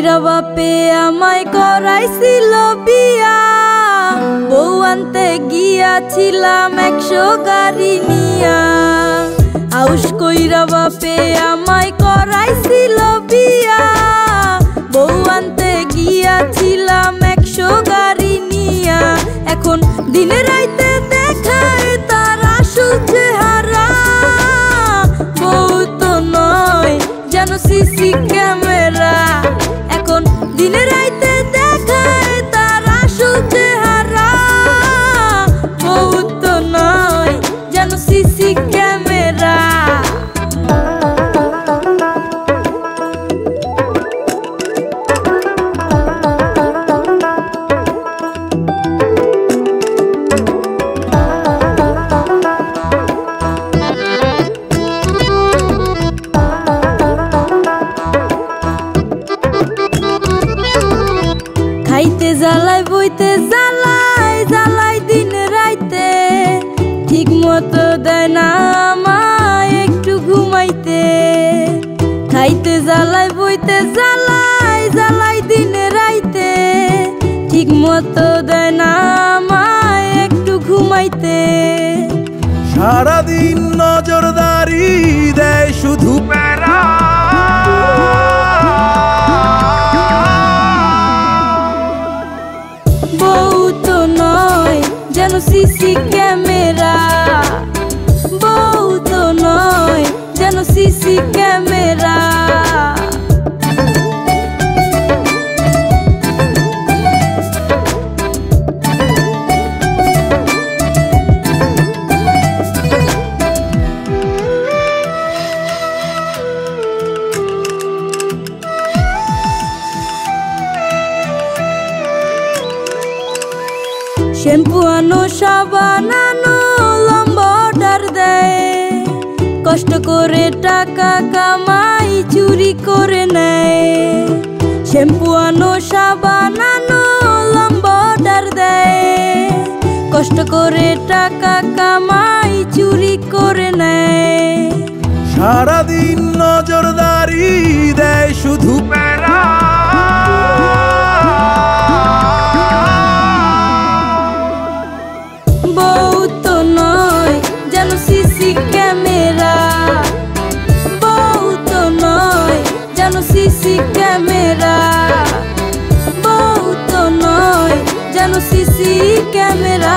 বাপে আমায় করাইছিল বিয়া। বউ আনতে গিয়াছিলাম একশো গাড়ি নিয়া। আউস কইরা বাপে আমায় করাইছিল বিয়া। বউ আনতে গিয়াছিলাম একশো গাড়ি নিয়া। এখন দিনে রাইতে দেখায় তার আসল চেহারা বউ তো নয়, যেন সিসি বইতে জ্বালাই জ্বালাই দিন রাইতে। ঠিক মতো দেয় না আমায় একটু ঘুমাইতে। খাইতে জ্বালাই বইতে জ্বালাই জ্বালাই দিন রাইতে। ঠিক মতো দেয় না আমায় একটু ঘুমাইতে। সারাদিন নজরদারি যেন সিসি ক্যামেরা বউ তো নয় যেন সিসি ক্যামেরা শ্যাম্পু আনো লম্বা অর্ডার দেয়। কষ্ট করে টাকা কামাই, চুরি করে নেয়। শ্যাম্পু আনো লম্বা অর্ডার দেয়। কষ্ট করে টাকা কামাই, চুরি করে নেয়। সারাদিন নজরদারি ক্যামেরা। বউ তো নয় যেন সিসি ক্যামেরা।